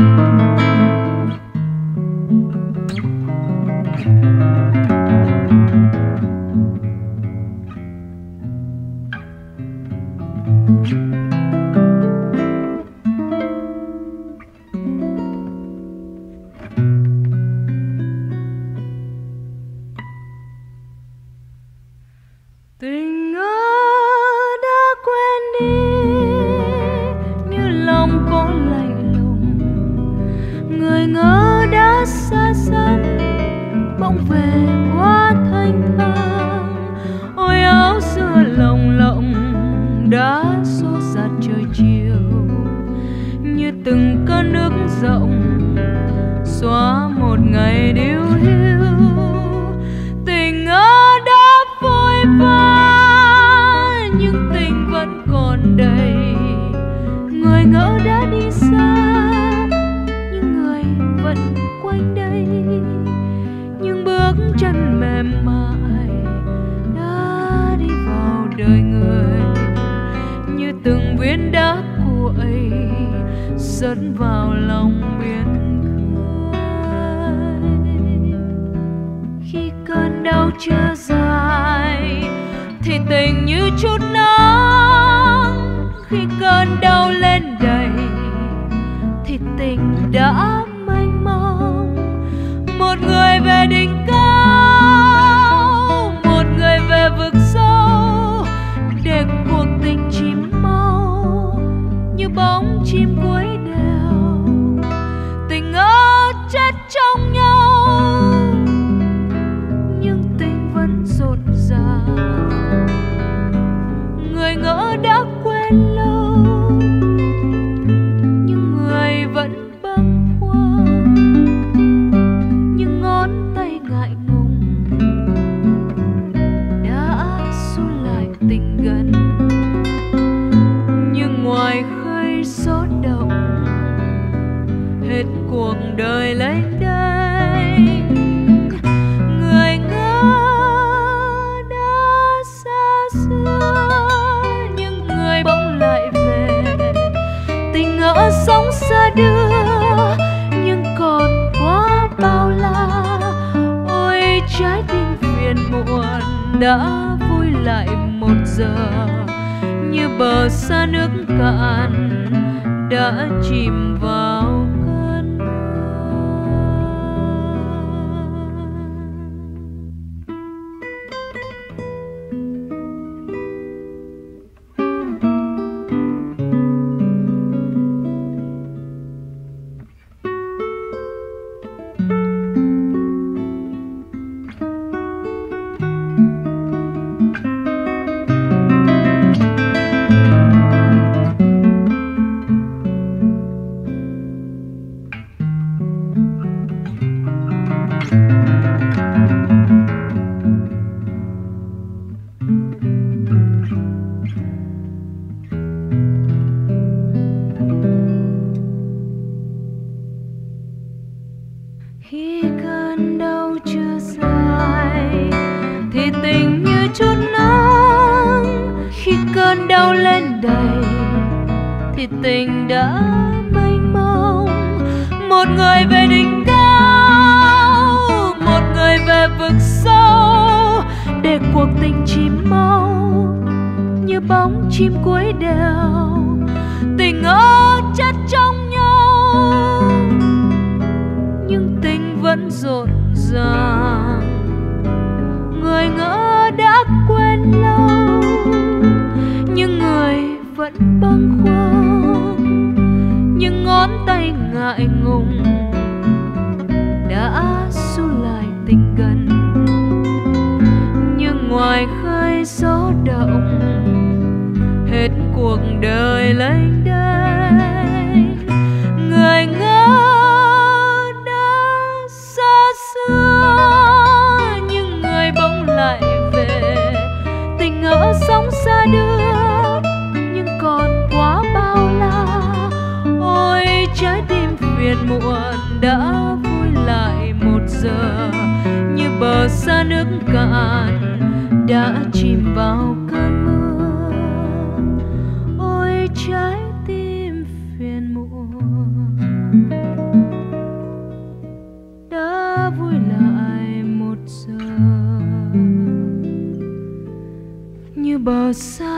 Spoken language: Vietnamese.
Música quanh đây. Những bước chân mềm mại đã đi vào đời người, như từng viên đá cuội dẫn vào lòng biển khơi. Khi cơn đau chưa dài, thì tình như chút nắng. Khi cơn đau lên đầy, thì tình đã người về đỉnh hết cuộc đời lênh đây người ngỡ đã xa xưa, nhưng người bỗng lại về. Tình ngỡ sống xa đưa, nhưng còn quá bao la. Ôi, trái tim phiền muộn đã vui lại một giờ. Như bờ xa nước cạn đã chìm vào cơn đau lên đầy, thì tình đã mênh mông. Một người về đỉnh cao, một người về vực sâu, để cuộc tình chìm mau như bóng chim cuối đèo. Tình ơ chất trong nhau, nhưng tình vẫn rộn ràng. Người ngỡ đã quên vẫn bâng khuâng. Nhưng ngón tay ngại ngùng đã xua lại tình gần. Nhưng ngoài khơi gió động, hết cuộc đời lấy đã chìm vào cơn mưa. Ôi, trái tim phiền muộn. Đã vui lại một giờ. Như bờ xa